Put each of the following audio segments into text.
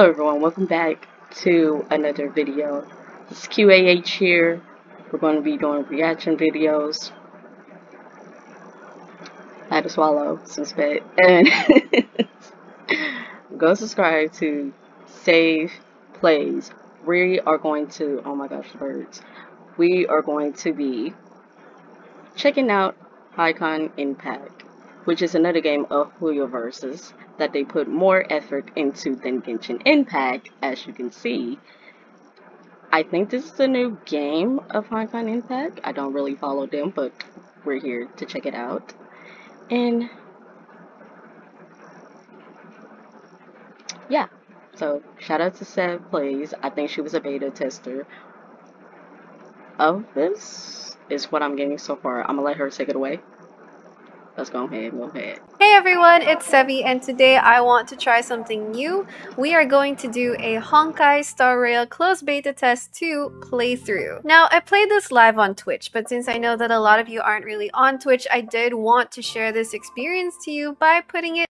Hello everyone, welcome back to another video. It's QAH here. We're going to be doing reaction videos. I had to swallow some spit. And go subscribe to Sevy Plays. We are going to, oh my gosh, birds. We are going to be checking out Hikon Impact, which is another game of HoYoverse that they put more effort into than Genshin Impact, as you can see. I think this is a new game of Hikon Impact. I don't really follow them, but we're here to check it out. And yeah, so shout out to Seb Plays. I think she was a beta tester of this, is what I'm getting so far. I'm gonna let her take it away. Let's go ahead, go ahead. Hey everyone, it's Sevy and today I want to try something new. We are going to do a Honkai Star Rail closed beta test 2 playthrough. Now, I played this live on Twitch, but since I know that a lot of you aren't really on Twitch, I did want to share this experience to you by putting it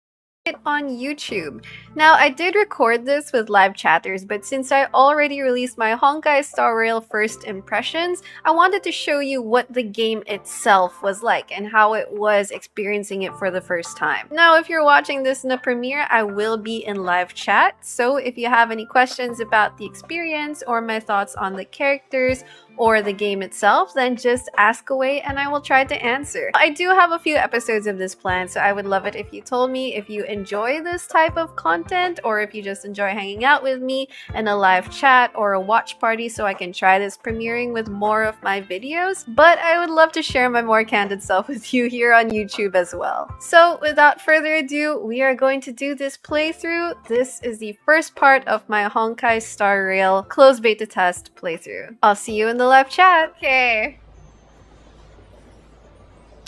on YouTube. Now, I did record this with live chatters, but since I already released my Honkai Star Rail first impressions, I wanted to show you what the game itself was like and how it was experiencing it for the first time. Now, if you're watching this in a premiere, I will be in live chat, so if you have any questions about the experience or my thoughts on the characters or the game itself, then just ask away and I will try to answer. I do have a few episodes of this planned, so I would love it if you told me if you enjoy this type of content or if you just enjoy hanging out with me in a live chat or a watch party so I can try this premiering with more of my videos. But I would love to share my more candid self with you here on YouTube as well. So without further ado, we are going to do this playthrough. This is the first part of my Honkai Star Rail closed beta test playthrough. I'll see you in the the live chat. Okay.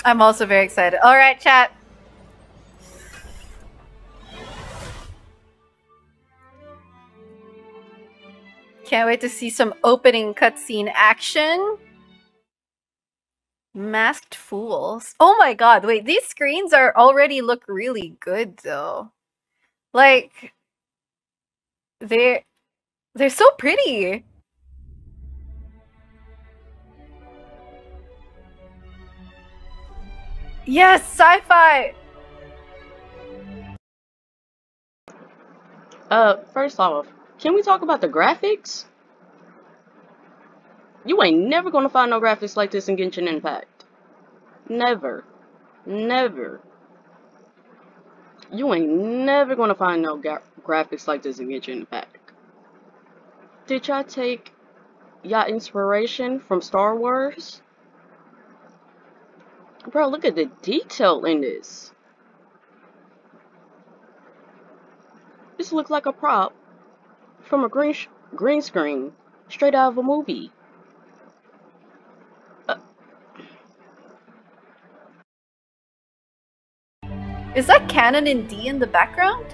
I'm also very excited. All right, chat. Can't wait to see some opening cutscene action. Masked Fools. Oh my god, wait, these screens are already look really good though. Like they're they're so pretty. Yes, sci-fi. Uh, first off, can we talk about the graphics? You ain't never gonna find no graphics like this in Genshin Impact. Never. Never. You ain't never gonna find no graphics like this in Genshin Impact. Did y'all take y'all inspiration from Star Wars? Bro, look at the detail in this. This looks like a prop from a green green screen, straight out of a movie. Uh. Is that Canon in D in the background?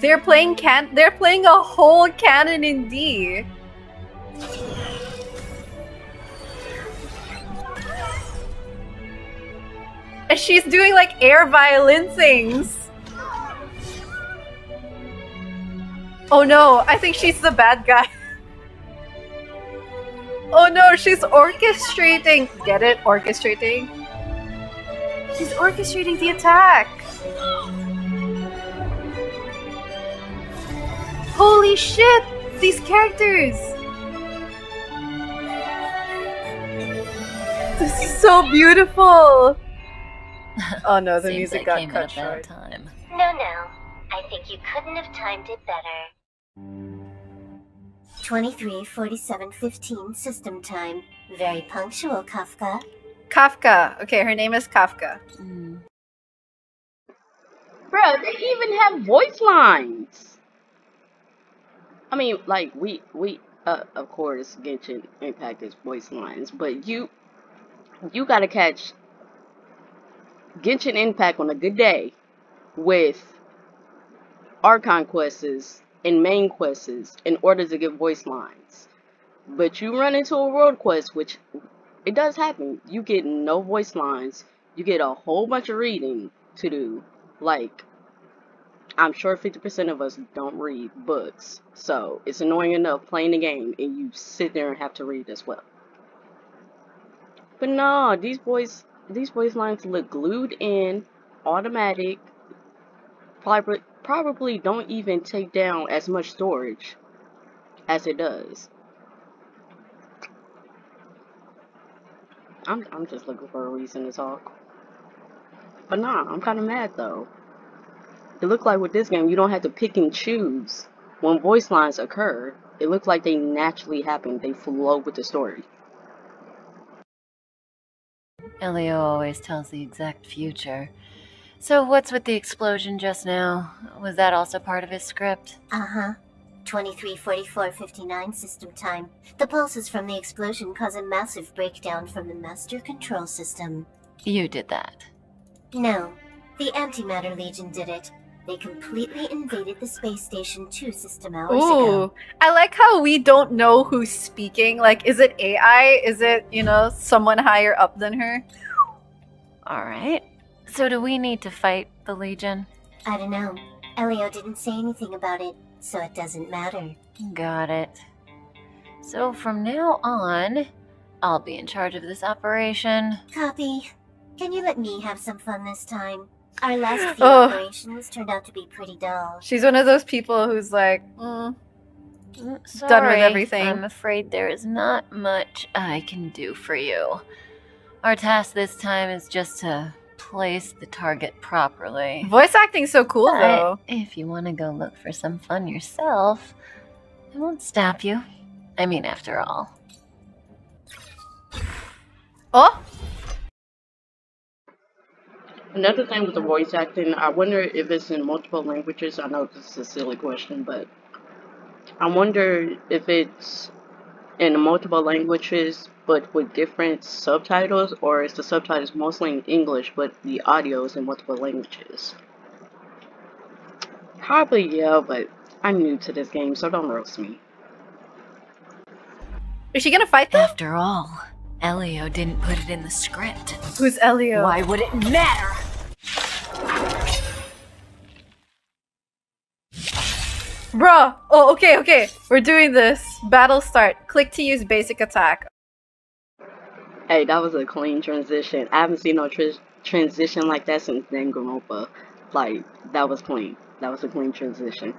They're playing can they're playing a whole canon in D. And she's doing like air violin things. Oh no, I think she's the bad guy. oh no, she's orchestrating. Get it? Orchestrating. She's orchestrating the attack. Holy shit! These characters! This is so beautiful! Oh no, the music got cut at short. Time. No, no. I think you couldn't have timed it better. 23, 47, 15 system time. Very punctual, Kafka. Kafka. Okay, her name is Kafka. Mm. Bro, they even have voice lines. I mean, like we we uh, of course Genshin Impact is voice lines, but you you gotta catch Genshin Impact on a good day with Archon quests and main quests in order to get voice lines. But you run into a world quest, which it does happen. You get no voice lines. You get a whole bunch of reading to do. Like, I'm sure 50% of us don't read books, so it's annoying enough playing the game and you sit there and have to read as well. But no, these boys, these voice lines look glued in, automatic, probably, probably don't even take down as much storage as it does. I'm, I'm just looking for a reason to talk. But nah, I'm kind of mad though. It looks like with this game, you don't have to pick and choose when voice lines occur. It looks like they naturally happen. They flow with the story. Elio always tells the exact future. So what's with the explosion just now? Was that also part of his script? Uh-huh. 234459 system time. The pulses from the explosion cause a massive breakdown from the master control system. You did that. No, the Antimatter Legion did it. They completely invaded the space station two system hours Ooh, ago. I like how we don't know who's speaking. Like, is it AI? Is it, you know, someone higher up than her? Alright. So do we need to fight the Legion? I don't know. Elio didn't say anything about it, so it doesn't matter. Got it. So from now on, I'll be in charge of this operation. Copy. Can you let me have some fun this time? Our last few Oh. operations turned out to be pretty dull. She's one of those people who's like, mm, Mm, Done with everything. I'm afraid there is not much I can do for you. Our task this time is just to place the target properly. voice acting's so cool But though. if you want to go look for some fun yourself, I won't stop you. I mean, after all. Oh, Another thing with the voice acting, I wonder if it's in multiple languages. I know this is a silly question, but I wonder if it's in multiple languages but with different subtitles, or is the subtitles mostly in English but the audio is in multiple languages? Probably yeah, but I'm new to this game, so don't roast me. is she gonna fight them? After all, Elio didn't put it in the script. Who's Elio? Why would it matter? Bruh. Oh, okay, okay. We're doing this. Battle start. Click to use basic attack. Hey, that was a clean transition. I haven't seen no tr transition like that since Danganronpa. Like, that was clean. That was a clean transition.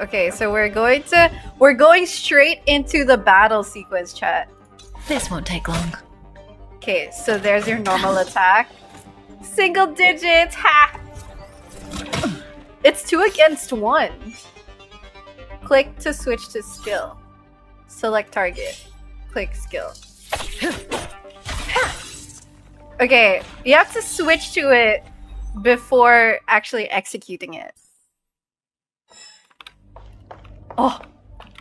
Okay, so we're going to we're going straight into the battle sequence chat. This won't take long. Okay, so there's your normal attack. Single digits, ha! It's two against one. Click to switch to skill. Select target. Click skill. Okay, you have to switch to it before actually executing it. Oh,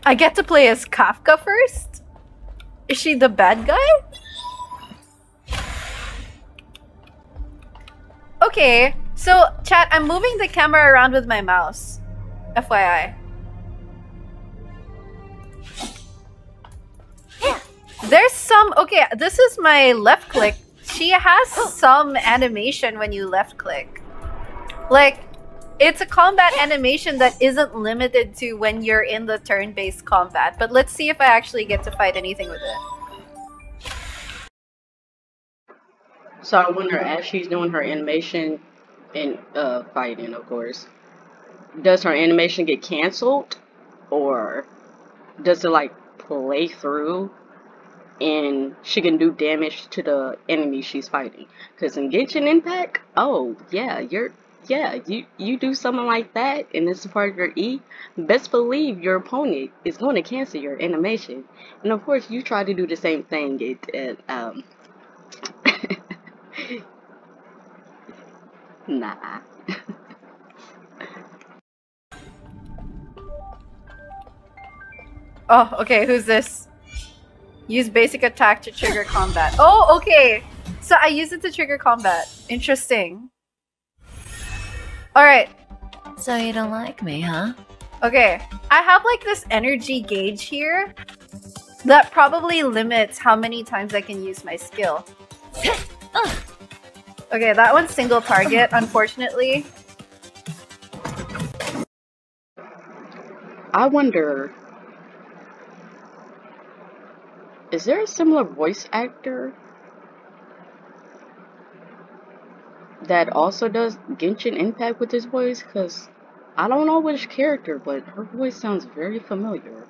I get to play as Kafka first? Is she the bad guy? Okay, so chat, I'm moving the camera around with my mouse. FYI. There's some. Okay, this is my left click. She has some animation when you left click. Like, it's a combat animation that isn't limited to when you're in the turn based combat. But let's see if I actually get to fight anything with it. So I wonder, as she's doing her animation and uh, fighting, of course, does her animation get canceled, or does it like play through, and she can do damage to the enemy she's fighting? Because in Genshin Impact, oh yeah, you're yeah you you do something like that, and it's part of your E. Best believe your opponent is going to cancel your animation, and of course you try to do the same thing. It, it um. Nah. Oh, okay, who's this? Use basic attack to trigger combat. Oh, okay. So I use it to trigger combat. Interesting. Alright, So you don't like me, huh? okay. I have like this energy gauge here that probably limits how many times I can use my skill. Okay, that one's single target, unfortunately. I wonder, is there a similar voice actor that also does Genshin Impact with his voice? Because I don't know which character, but her voice sounds very familiar.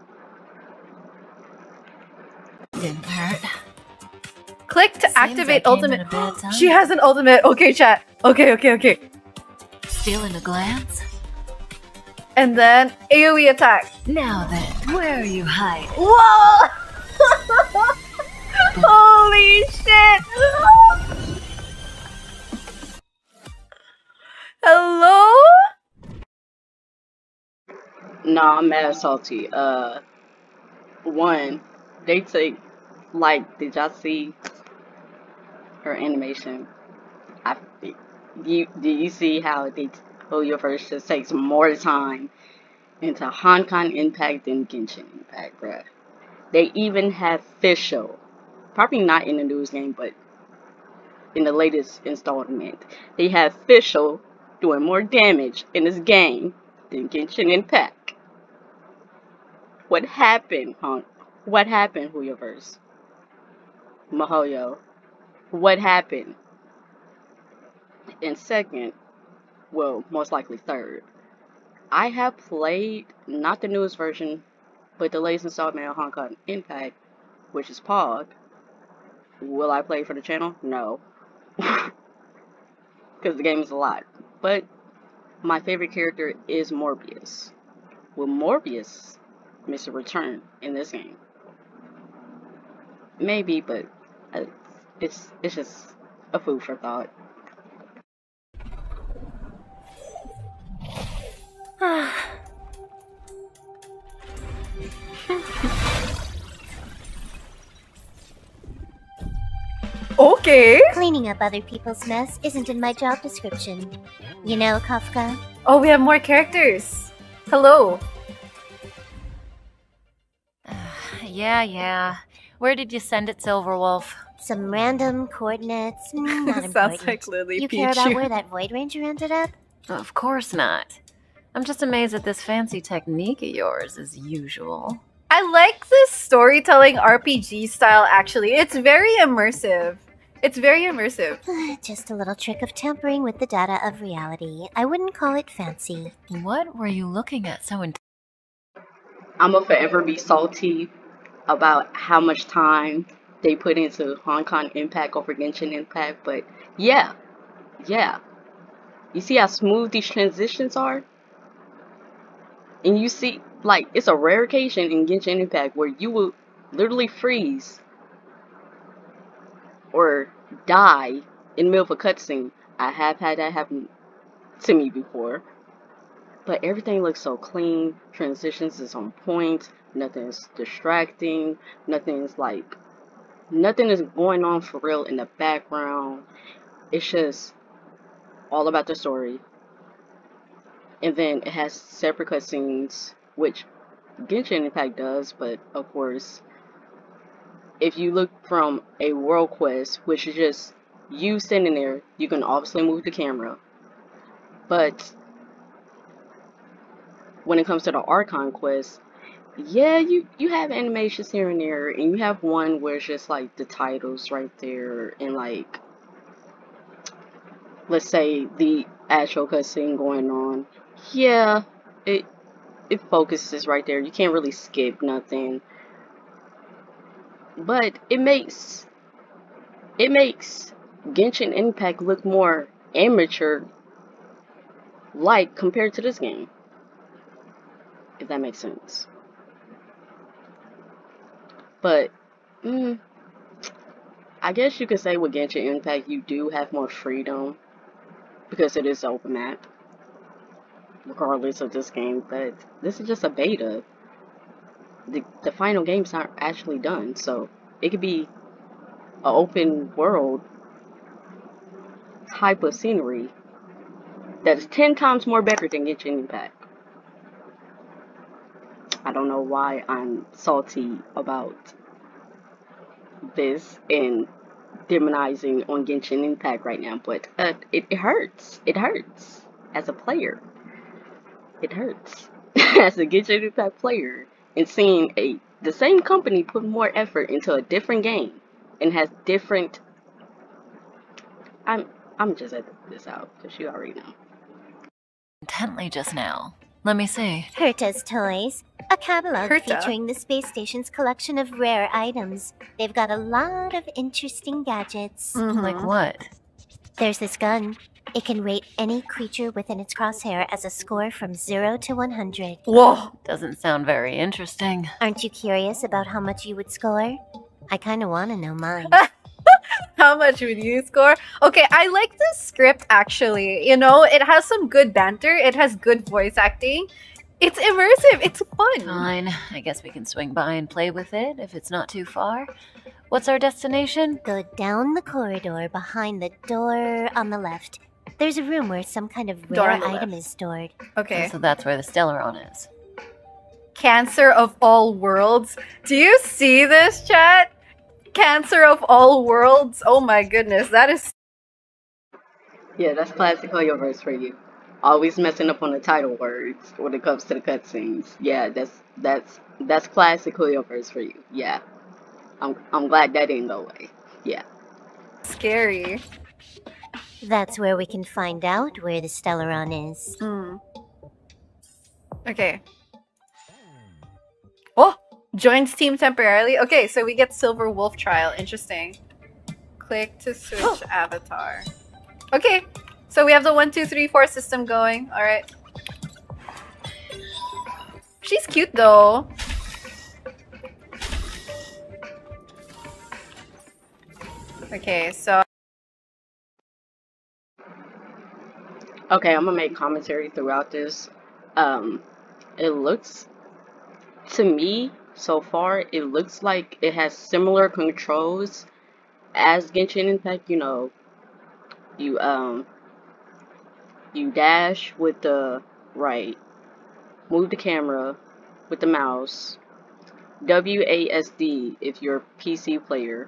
Didn't hurt. Click to Seems activate ultimate. at a bad time. She has an ultimate. Okay, chat. Okay, okay, okay. Stealing a glance? And then AoE attack. Now then, where are you hiding? Whoa! Holy shit! Hello? Nah, I'm mad salty. Uh, one, they take, like, did y'all see her animation? I, you, do you see how they, how your first just takes more time into Honkan Impact than Genshin Impact, bruh. They even have Fischl, probably not in the news game, but in the latest installment, they have Fischl doing more damage in this game than Genshin Impact. What happened, Hunk? What happened, HoYoverse? miHoYo. What happened? And second, well, most likely third, I have played not the newest version, but the latest installment of Hong Kong Impact, which is POG. Will I play for the channel? No. Because the game is a lot. But my favorite character is Mobius. Will Mobius miss a return in this game? Maybe, but uh, it's it's just a food for thought. Okay. Cleaning up other people's mess isn't in my job description. You know, Kafka? Oh, we have more characters. Hello. yeah, yeah. Where did you send it, Silverwolf? Some random coordinates. mm, Not. Sounds like Lily you care about Pichu. where that Void Ranger ended up? Of course not. I'm just amazed at this fancy technique of yours, as usual. I like this storytelling RPG style actually. It's very immersive. It's very immersive. Just a little trick of tampering with the data of reality. I wouldn't call it fancy. What were you looking at so in- I'm gonna forever be salty about how much time they put into Hong Kong Impact over Genshin Impact, but yeah, yeah. You see how smooth these transitions are? And you see, like, it's a rare occasion in Genshin Impact where you will literally freeze or die in the middle of a cutscene. I have had that happen to me before. But everything looks so clean. Transitions is on point. Nothing's distracting. Nothing's like nothing is going on for real in the background. It's just all about the story. And then it has separate cutscenes, which Genshin Impact does, but of course, if you look from a world quest, which is just you standing there, you can obviously move the camera. But when it comes to the Archon quest, yeah, you you have animations here and there, and you have one where it's just like the titles right there, and like let's say the actual cutscene going on. Yeah, it it focuses right there. You can't really skip nothing, but it makes it makes Genshin Impact look more amateur like compared to this game if that makes sense. But, mm, I guess you could say with Genshin Impact, you do have more freedom because it is open map, regardless of this game. But this is just a beta. The the final game's not actually done, so it could be an open world type of scenery that is ten times more better than Genshin Impact. I don't know why I'm salty about this and demonizing on Genshin Impact right now, but uh, it, it hurts. It hurts as a player. It hurts. as a Genshin Impact player and seeing a the same company put more effort into a different game and has different. I'm I'm just edit this out because you already know. Intently just now. Let me see. Herta's Toys, a catalog Herta? featuring the space station's collection of rare items. They've got a lot of interesting gadgets. Mhm. Like what? There's this gun. It can rate any creature within its crosshair as a score from 0 to 100. Whoa. Doesn't sound very interesting. Aren't you curious about how much you would score? I kind of want to know mine. How much would you score? Okay, I like the script actually. You know, it has some good banter, it has good voice acting. It's immersive, it's fun. Fine. I guess we can swing by and play with it if it's not too far. What's our destination? Go down the corridor behind the door on the left. There's a room where some kind of rare item left. is stored. Okay. So that's where the Stellaron is. Cancer of all worlds. Do you see this, chat? Cancer of all worlds. Oh my goodness, that is Yeah, that's classic Hoyoverse for you. Always messing up on the title words when it comes to the cutscenes. Yeah, that's that's that's classic Hoyoverse for you. Yeah. I'm I'm glad that didn't go away. Yeah. scary. That's where we can find out where the Stellaron is. Hmm. Okay. Oh, joins team temporarily. Okay, so we get Silver Wolf trial. Interesting. Click to switch avatar. Okay, so we have the one, two, three, four system going. All right. She's cute though. Okay, so Okay, I'm gonna make commentary throughout this. Um, it looks to me so far, it looks like it has similar controls as Genshin Impact. You know, you um, you dash with the right, move the camera with the mouse, WASD if you're a PC player,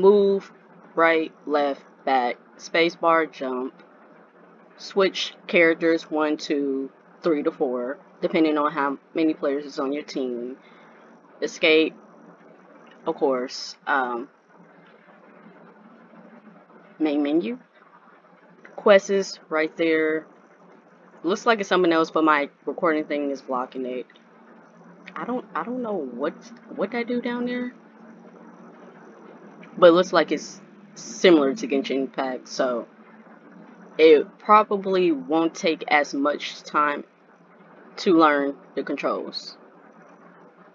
move right, left, back, spacebar, jump switch characters one, two, three to four, depending on how many players is on your team. Escape, of course. Um, main menu. Quest is right there. Looks like it's something else, but my recording thing is blocking it. I don't I don't know what what I do down there. But it looks like it's similar to Genshin Impact, so it probably won't take as much time to learn the controls.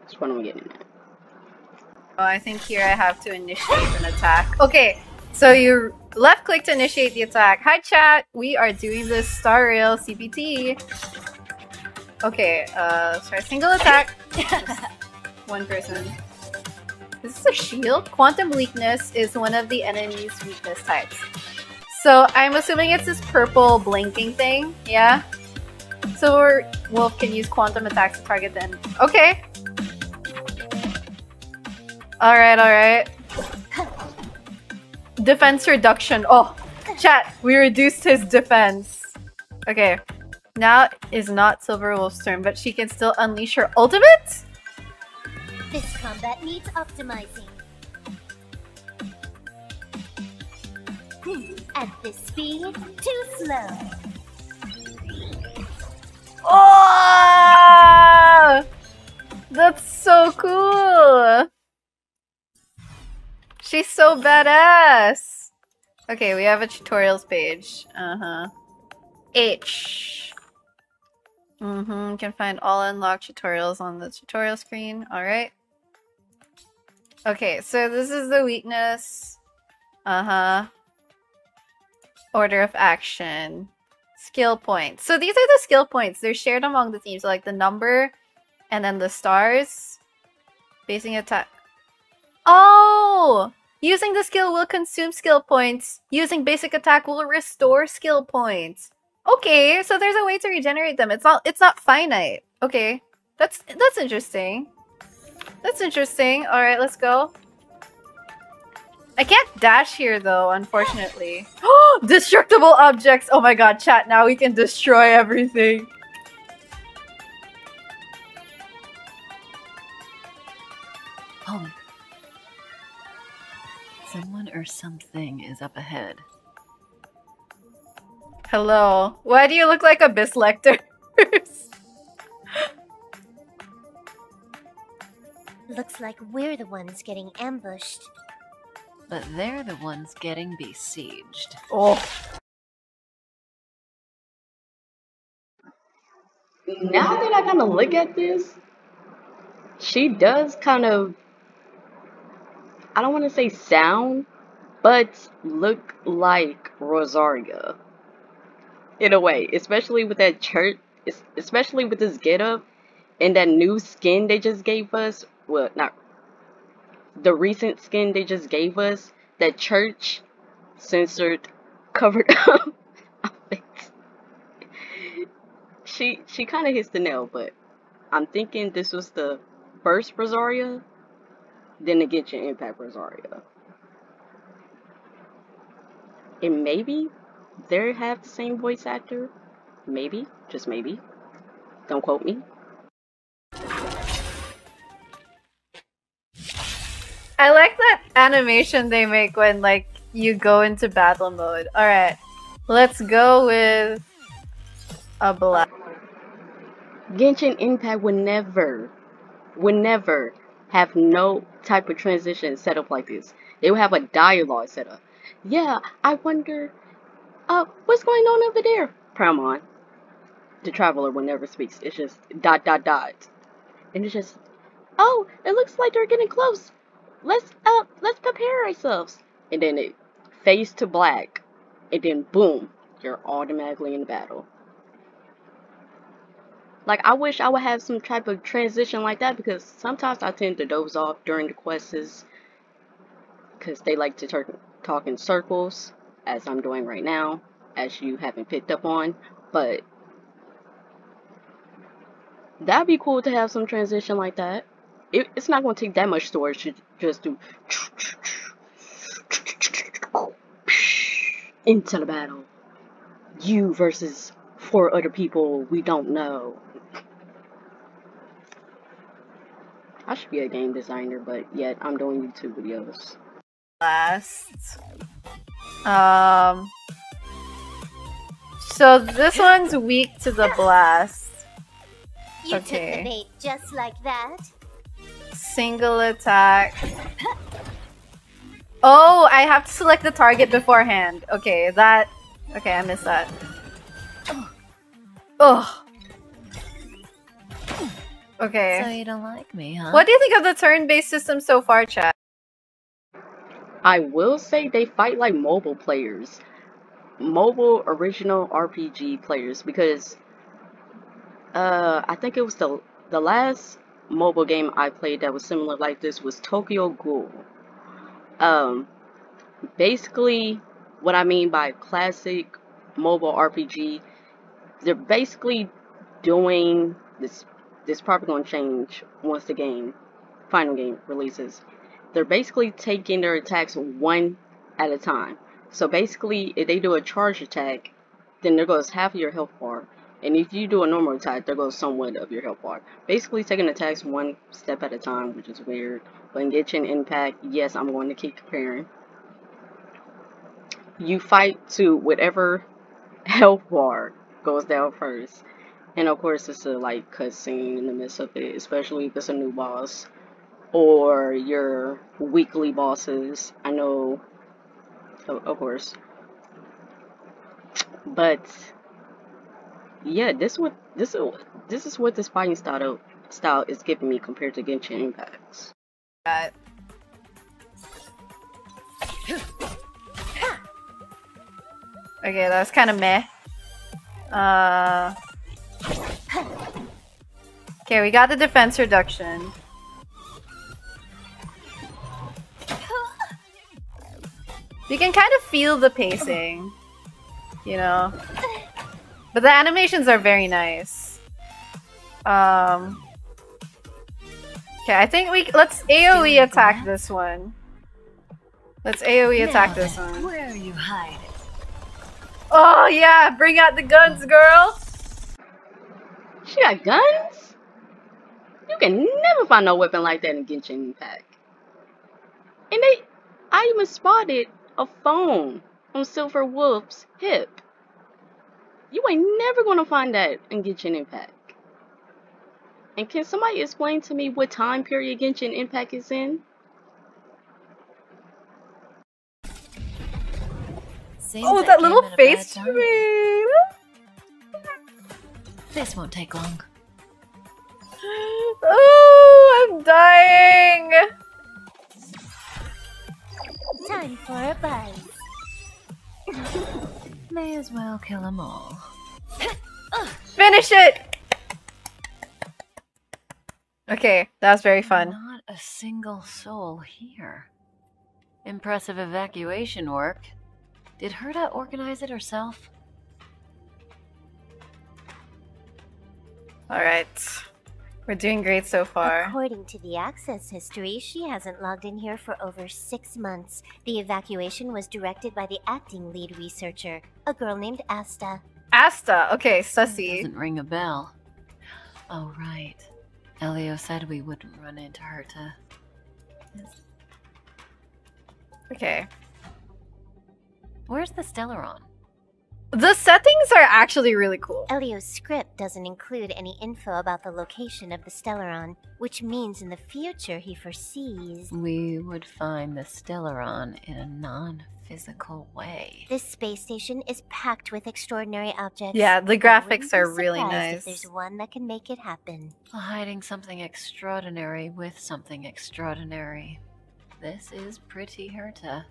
That's what I'm getting at. Oh, I think here I have to initiate an attack. Okay, so you left click to initiate the attack. Hi chat, we are doing this Star Rail CBT. Okay, uh, try single attack. Just one person. This is a shield. Quantum weakness is one of the enemy's weakness types. So I'm assuming it's this purple blinking thing, yeah? So Wolf can use quantum attacks to target the enemy. Okay. Alright, alright. Defense reduction. Oh, chat, we reduced his defense. Okay. Now is not Silver Wolf's turn, but she can still unleash her ultimate? This combat needs optimizing. Hmm, At this speed, too slow. Oh! That's so cool! She's so badass! Okay, we have a tutorials page. Uh-huh. H. Mm-hmm. You can find all unlocked tutorials on the tutorial screen. Alright. Okay, so this is the weakness. Uh-huh. Order of action. Skill points. So these are the skill points. They're shared among the teams. So like the number and then the stars. Basing attack. Oh! Using the skill will consume skill points. Using basic attack will restore skill points. Okay, so there's a way to regenerate them. It's not it's not finite. Okay. That's that's interesting. That's interesting. All right, let's go. I can't dash here though, unfortunately. Destructible objects! Oh my god, chat, now we can destroy everything. Oh. Someone or something is up ahead. Hello. Why do you look like a bislector? Looks like we're the ones getting ambushed. But they're the ones getting besieged. oh. Now that I kind of look at this, she does kind of, I don't want to say sound, but look like Rosaria. In a way, especially with that church, especially with this getup and that new skin they just gave us. Well, not the recent skin they just gave us. That church censored, covered up. She she kind of hits the nail, but I'm thinking this was the first Rosaria, then the Genshin Impact Rosaria. And maybe they have the same voice actor. Maybe, just maybe. Don't quote me. I like that animation they make when like you go into battle mode. All right, let's go with a black. Genshin Impact would never, would never have no type of transition set up like this. They would have a dialogue set up. Yeah, I wonder, uh, what's going on over there? Paimon. The traveler will never speaks. It's just dot dot dot. And it's just, oh, it looks like they're getting close. Let's uh, let's prepare ourselves. And then it fades to black, and then boom, you're automatically in battle. Like I wish I would have some type of transition like that because sometimes I tend to doze off during the quests because they like to talk in circles as I'm doing right now, as you haven't picked up on. But that'd be cool to have some transition like that. It, it's not going to take that much storage to just do into the battle. You versus four other people we don't know. I should be a game designer, but yet I'm doing YouTube videos. Last. Um. So this one's weak to the blast. You took Okay. the bait just like that. Single attack. Oh, I have to select the target beforehand. Okay, that. Okay, I missed that. Oh. Okay. So you don't like me, huh? What do you think of the turn-based system so far, chat? I will say they fight like mobile players, mobile original RPG players, because uh, I think it was the the last mobile game I played that was similar like this was Tokyo Ghoul. Um, basically, what I mean by classic mobile RPG, they're basically doing this. This probably gonna change once the game, final game releases they're basically taking their attacks one at a time. So basically, if they do a charge attack, then there goes half of your health bar. And if you do a normal attack, there goes somewhat of your health bar. Basically, taking attacks one step at a time, which is weird. But in Genshin Impact, yes, I'm going to keep comparing. You fight to whatever health bar goes down first. And of course, it's a like cutscene in the midst of it, especially if it's a new boss or your weekly bosses. I know, of course, but yeah, this what this is this is what this fighting style style is giving me compared to Genshin Impacts. Okay, that was kind of meh. Uh. Okay, we got the defense reduction. You can kind of feel the pacing, you know. But the animations are very nice. Um. Okay, I think we let's AOE attack this one. Let's AOE attack this one. Where are you hiding? Oh yeah, bring out the guns, girl. She got guns? You can never find no weapon like that in Genshin Impact. And they, I even spotted a phone on Silver Wolf's hip. You ain't never gonna find that in Genshin Impact. And can somebody explain to me what time period Genshin Impact is in? Seems Oh, it that little face bad to me. This won't take long. Oh, I'm dying. Time for a buzz. May as well kill them all. Finish it. Okay, that was very fun. Not a single soul here. Impressive evacuation work. Did Herta organize it herself? All right. We're doing great so far. According to the access history, she hasn't logged in here for over six months. The evacuation was directed by the acting lead researcher, a girl named Asta. Asta. Okay, Sussy. Doesn't ring a bell. Oh, right. Elio said we wouldn't run into Herta. Okay. Where's the Stellaron? The settings are actually really cool. Elio's script doesn't include any info about the location of the Stellaron, which means in the future he foresees. We would find the Stellaron in a non physical way. This space station is packed with extraordinary objects. Yeah, the graphics are really nice. If there's one that can make it happen. Hiding something extraordinary with something extraordinary. This is pretty Herta.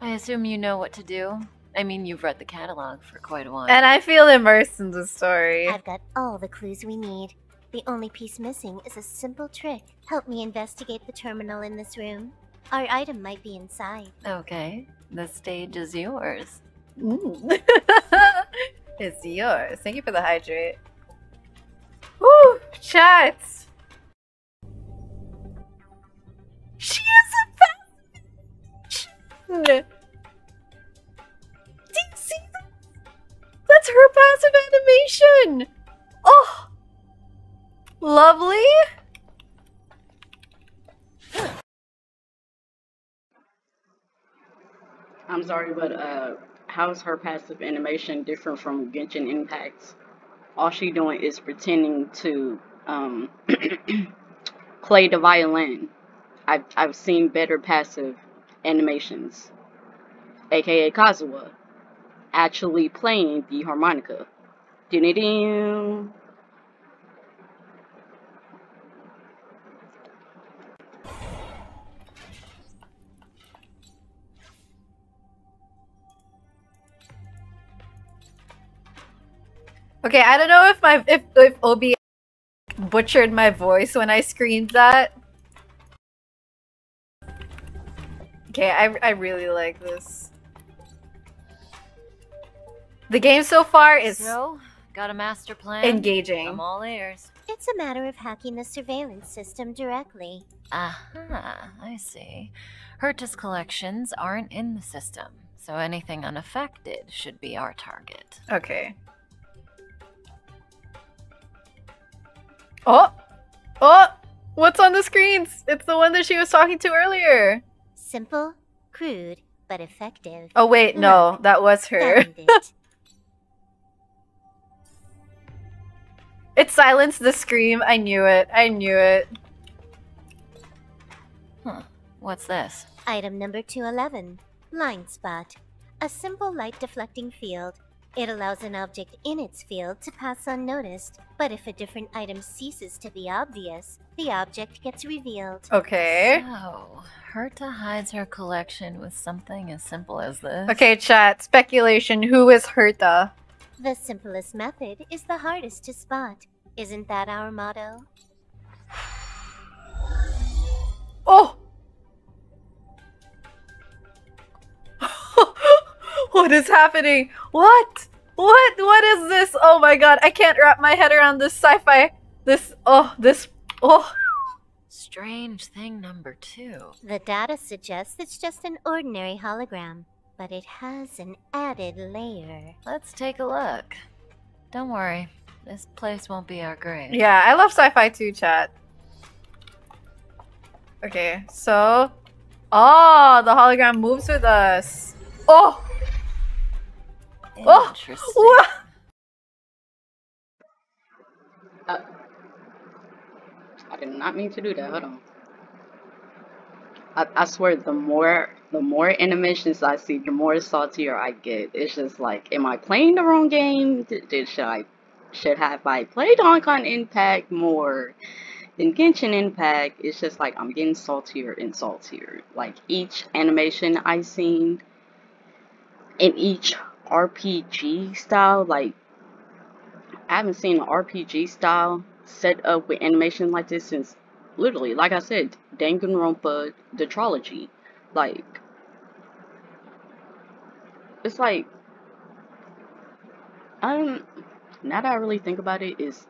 I assume you know what to do. I mean, you've read the catalog for quite a while. And I feel immersed in the story. I've got all the clues we need. The only piece missing is a simple trick. Help me investigate the terminal in this room. Our item might be inside. Okay, the stage is yours. Mm. it's yours. Thank you for the hydrate. Woo! Chat! She is a fashion! That's her passive animation! Oh! Lovely! I'm sorry, but uh, how's her passive animation different from Genshin Impact's? All she doing is pretending to um, play the violin. I've I've seen better passive animations, aka Kazuha, actually playing the harmonica. Ding Okay, I don't know if my if if Obi butchered my voice when I screamed that. Okay, I I really like this. The game so far is So, got a master plan? engaging. I'm all ears. It's a matter of hacking the surveillance system directly. Aha, I see. Herta's collections aren't in the system, so anything unaffected should be our target. Okay. Oh, oh, what's on the screens? It's the one that she was talking to earlier. Simple, crude, but effective. Oh wait, no, that was her. it. It silenced the scream. I knew it. I knew it. Huh. What's this? Item number 211 Blind Spot. A simple light deflecting field. It allows an object in its field to pass unnoticed, but if a different item ceases to be obvious, the object gets revealed. Okay. Oh, Herta hides her collection with something as simple as this. Okay, chat. Speculation. Who is Herta? The simplest method is the hardest to spot. Isn't that our motto? Oh! what is happening? What? What? What is this? Oh my god, I can't wrap my head around this sci-fi. This, oh, this, oh. Strange thing number two. The data suggests it's just an ordinary hologram, but it has an added layer. Let's take a look. Don't worry, this place won't be our grave. Yeah, I love sci-fi too, chat. Okay, so Oh, the hologram moves with us. Oh, Oh, Interesting. what? Uh, I did not mean to do that. Hold on. I, I swear, the more the more animations I see, the more saltier I get. It's just like, am I playing the wrong game? Did, did should I should have I played Honkai Impact more than Genshin Impact? It's just like I'm getting saltier and saltier. Like each animation I seen in each RPG style, like I haven't seen an RPG style set up with animation like this since literally, like I said, Danganronpa the trilogy. Like it's like um now that I really think about it, is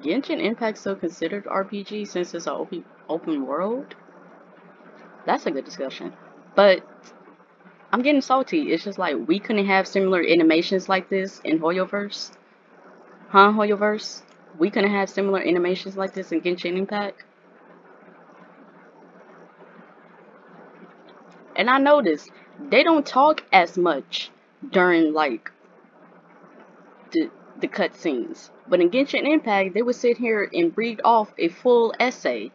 Genshin Impact still considered RPG since it's an open open world? That's a good discussion. But I'm getting salty. It's just like we couldn't have similar animations like this in HoYoverse. Huh, HoYoverse? We couldn't have similar animations like this in Genshin Impact. And I noticed they don't talk as much during like the the cutscenes. But in Genshin Impact, they would sit here and read off a full essay,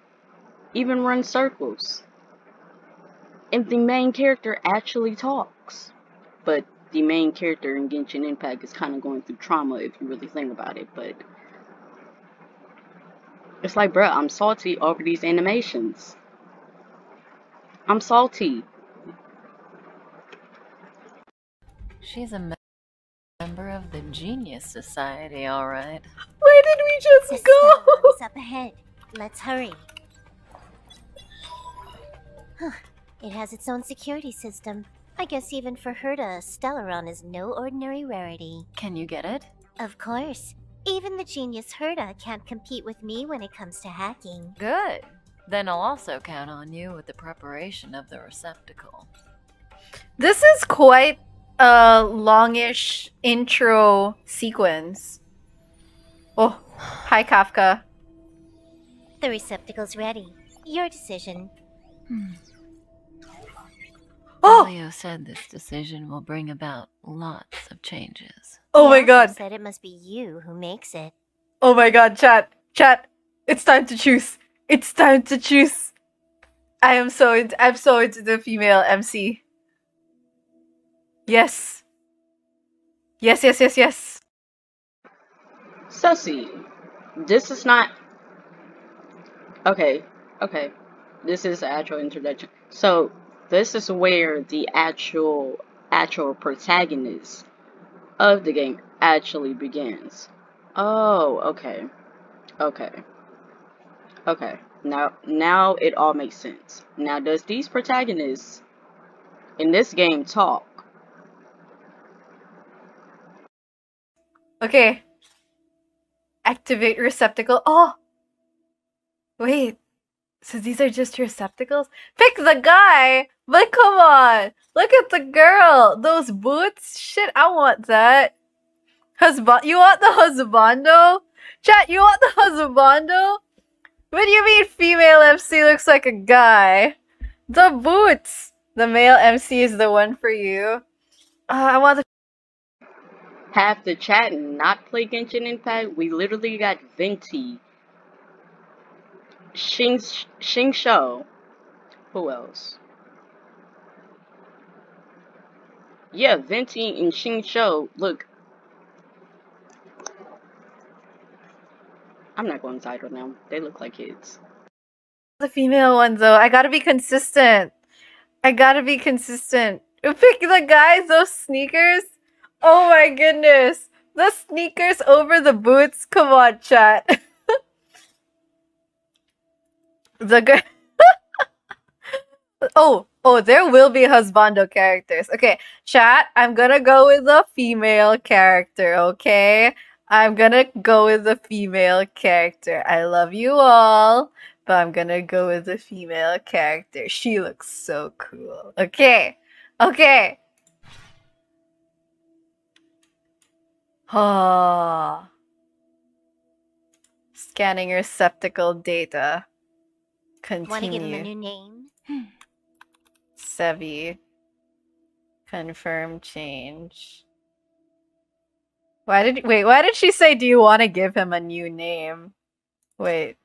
even run circles. And the main character actually talks. But the main character in Genshin Impact is kind of going through trauma if you really think about it. But it's like, bruh, I'm salty over these animations. I'm salty. She's a me- member of the Genius Society, all right. Where did we The just go? Stellar is up ahead. Let's hurry. Huh. It has its own security system. I guess even for Herta, Stellaron is no ordinary rarity. Can you get it? Of course. Even the genius Herta can't compete with me when it comes to hacking. Good. Then I'll also count on you with the preparation of the receptacle. This is quite a longish intro sequence. Oh, hi Kafka. The receptacle's ready. Your decision. Hmm. Oh, Elio said this decision will bring about lots of changes. oh He my also god. said it must be you who makes it. Oh my god, chat. Chat. It's time to choose. It's time to choose. I am so into, I'm so into the female MC. Yes. Yes, yes, yes, yes. Sussy, this is not. Okay, okay. This is the actual introduction. So, this is where the actual actual protagonist of the game actually begins. Oh, okay. Okay. Okay. Now now it all makes sense. Now does these protagonists in this game talk? Okay. Activate receptacle. Oh! Wait. So these are just receptacles? Pick the guy! But come on! Look at the girl! Those boots? Shit, I want that. Husband, you want the husbando? Chat, you want the husbando? What do you mean female MC looks like a guy? The boots! The male MC is the one for you. Uh, I want the have the chat and not play Genshin Impact, we literally got Venti, Xing, Xingqiu, who else? Yeah, Venti and Xingqiu, look. I'm not going side with them. They look like kids. the female ones though. I gotta be consistent. I gotta be consistent. Pick the guys, those sneakers. Oh my goodness. The sneakers over the boots. Come on, chat. the guy. oh, oh, there will be husbando characters. Okay, chat. I'm gonna go with the female character. Okay, I'm gonna go with the female character. I love you all but I'm gonna go with the female character. She looks so cool. Okay, okay. Ah. Scanning receptacle data. Continue. Want to give him a new name? Sevy. Confirm change. Why did wait, why did she say do you want to give him a new name? Wait.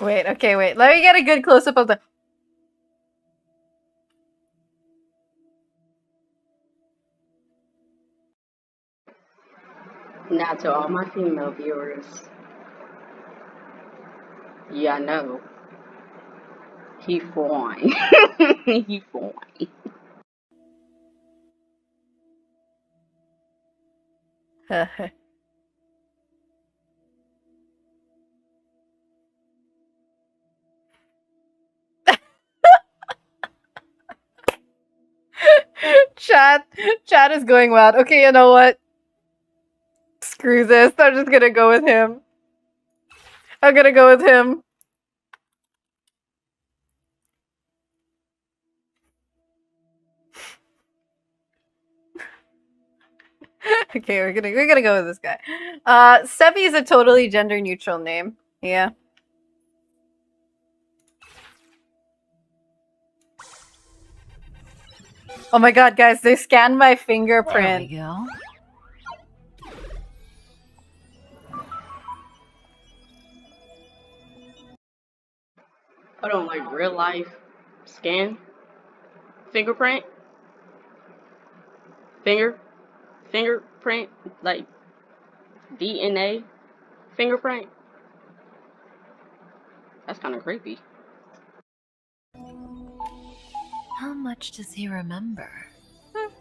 Wait, okay, wait. Let me get a good close up of the Now to all my female viewers. Yeah, I know. He fine. he fine. chat chat is going wild. Okay, you know what? Screw this. I'm just gonna go with him. I'm gonna go with him. okay, we're gonna we're gonna go with this guy. Uh Sevy is a totally gender neutral name. Yeah. Oh my god, guys, they scanned my There fingerprint. we go. Hold on, like real life scan? Fingerprint? Finger? Fingerprint? Like DNA? Fingerprint? That's kind of creepy. How much does he remember? Hmm,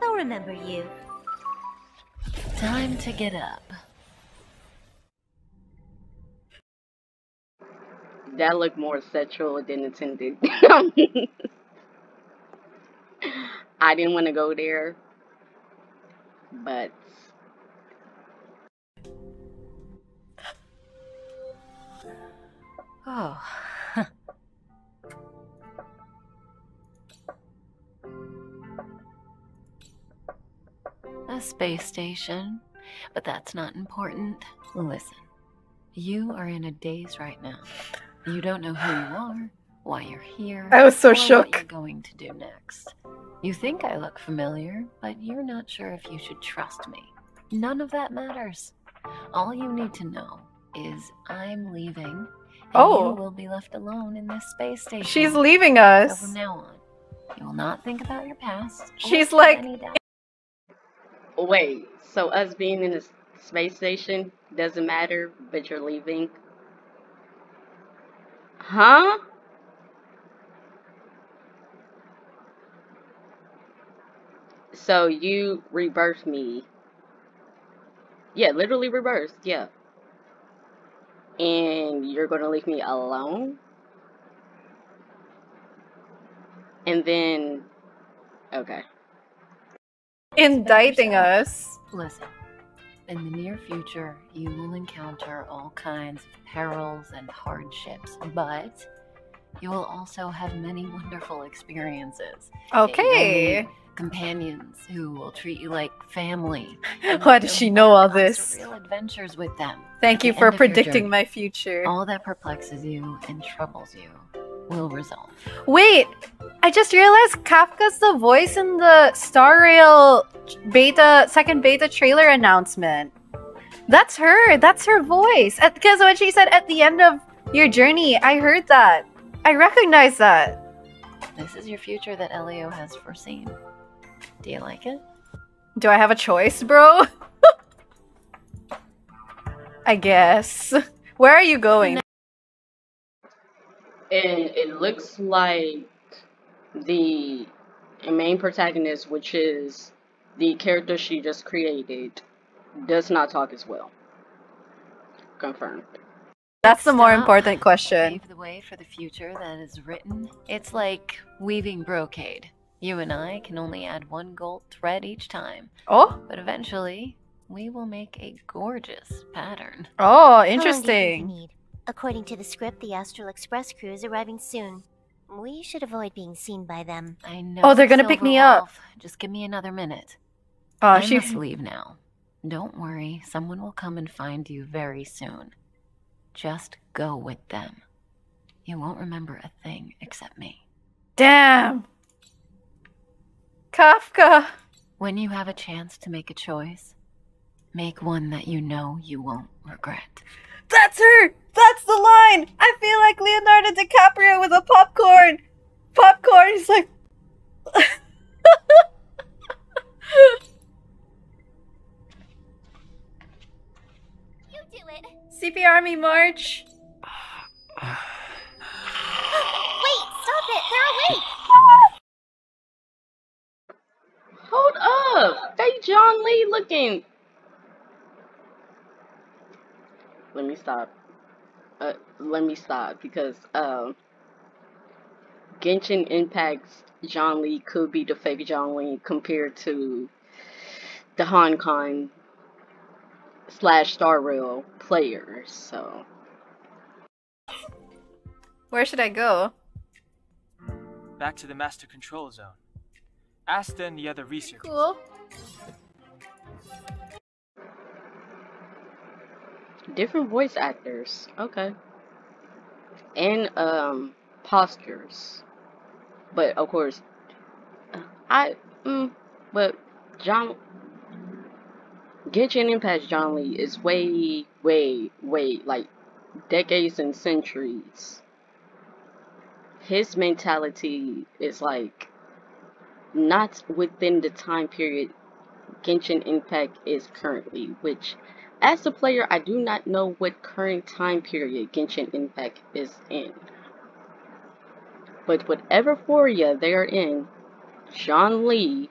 They'll remember you. Time to get up. That looked more sexual than intended. I didn't want to go there, but Oh. A space station, but that's not important. Listen, you are in a daze right now. You don't know who you are, why you're here. I was so or shook. What you're going to do next. You think I look familiar, but you're not sure if you should trust me. None of that matters. All you need to know is I'm leaving. And Oh. You will be left alone in this space station. She's leaving So us. from now on, you will not think about your past. She's like- wait. So us being in a s- space station doesn't matter, but you're leaving? Huh? So you rebirthed me. Yeah, literally reversed. Yeah. And you're gonna leave me alone? And then, okay. Indicting us. Listen, in the near future, you will encounter all kinds of perils and hardships, but you will also have many wonderful experiences. Okay. Companions who will treat you like family. Why does she know all this? Real adventures with them. Thank you the for end of your predicting my future. All that perplexes you and troubles you will resolve. Wait, I just realized Kafka's the voice in the Star Rail beta second beta trailer announcement. That's her. That's her voice. Because when she said at the end of your journey, I heard that. I recognize that. This is your future that Elio has foreseen. Do you like it? Do I have a choice, bro? I guess. Where are you going? And it looks like the main protagonist, which is the character she just created, does not talk as well. Confirmed. That's the more Stop. important question. Pave the way for the future that is written. It's like weaving brocade. You and I can only add one gold thread each time, Oh, but eventually we will make a gorgeous pattern. oh, How long do you think interesting. Need? According to the script, the Astral Express crew is arriving soon. We should avoid being seen by them. I know. Oh, they're gonna pick me up. Wolf. Just give me another minute. Oh, I she. must leave now. Don't worry, someone will come and find you very soon. Just go with them. You won't remember a thing except me. Damn! Kafka! When you have a chance to make a choice, make one that you know you won't regret. That's her! That's the line! I feel like Leonardo DiCaprio with a popcorn! Popcorn! He's like. You do it. CPR me, March! Wait, stop it. They're awake. Hold up! They Zhongli looking. Let me stop. Uh, let me stop because um, Genshin Impact's Zhongli could be the fake Zhongli compared to the Honkai slash Star Rail players. So Where should I go? Back to the master control zone. Ask and the other researchers. Cool. Different voice actors. Okay. And um postures. But of course I mm, but John Genshin Impact Zhongli is way way way like decades and centuries. His mentality is like not within the time period Genshin Impact is currently, which as a player, I do not know what current time period Genshin Impact is in. But whatever Foria they are in, Zhongli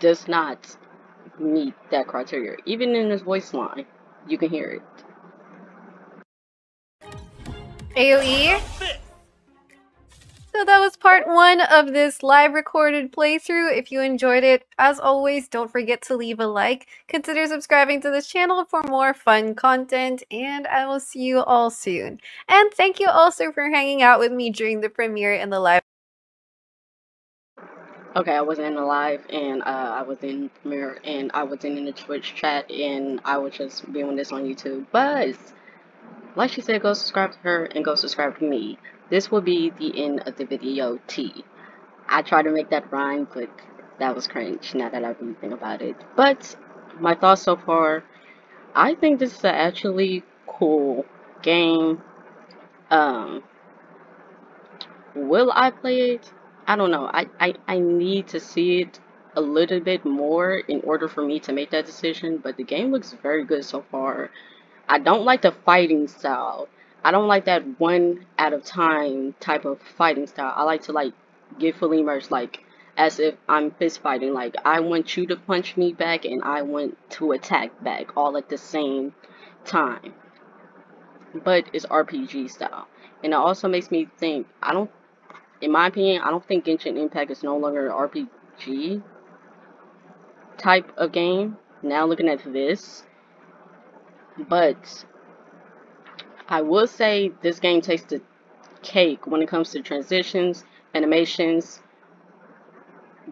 does not meet that criteria. Even in his voice line, you can hear it. AoE? So that was part one of this live recorded playthrough. If you enjoyed it, as always, don't forget to leave a like. Consider subscribing to this channel for more fun content, and I will see you all soon. And thank you also for hanging out with me during the premiere and the live. Okay, I wasn't in the live, and uh, I was in Premiere, and I was in the Twitch chat, and I was just viewing this on YouTube. But, like she said, go subscribe to her, and go subscribe to me. This will be the end of the video T. I tried to make that rhyme, but that was cringe now that I really think about it. But my thoughts so far, I think this is an actually cool game. Um, will I play it? I don't know. I, I, I need to see it a little bit more in order for me to make that decision, but the game looks very good so far. I don't like the fighting style. I don't like that one at a time type of fighting style. I like to like get fully immersed, like as if I'm fist fighting. Like I want you to punch me back and I want to attack back all at the same time. But it's RPG style. And it also makes me think, I don't, in my opinion, I don't think Genshin Impact is no longer an RPG type of game. Now looking at this. But I will say this game takes the cake when it comes to transitions, animations,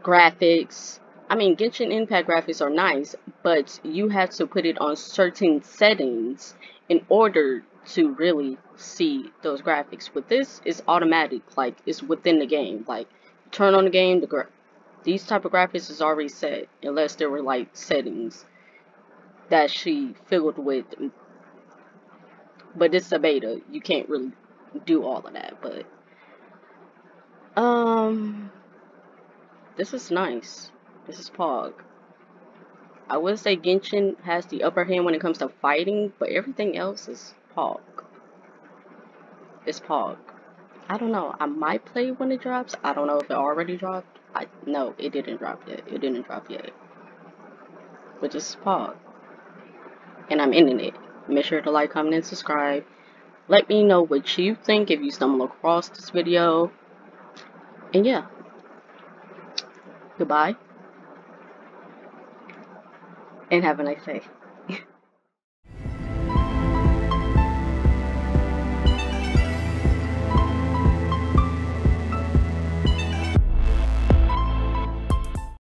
graphics. I mean, Genshin Impact graphics are nice, but you have to put it on certain settings in order to really see those graphics. With this, it's automatic, like it's within the game. Like, turn on the game, the these type of graphics is already set, unless there were like settings that she filled with but it's a beta. You can't really do all of that, but um this is nice. This is Pog. I would say Genshin has the upper hand when it comes to fighting, but everything else is Pog. It's Pog. I don't know. I might play when it drops. I don't know if it already dropped. I no, it didn't drop yet. It didn't drop yet. But it's Pog. And I'm ending it. Make sure to like, comment, and subscribe. Let me know what you think if you stumble across this video. And yeah. Goodbye. And have a nice day.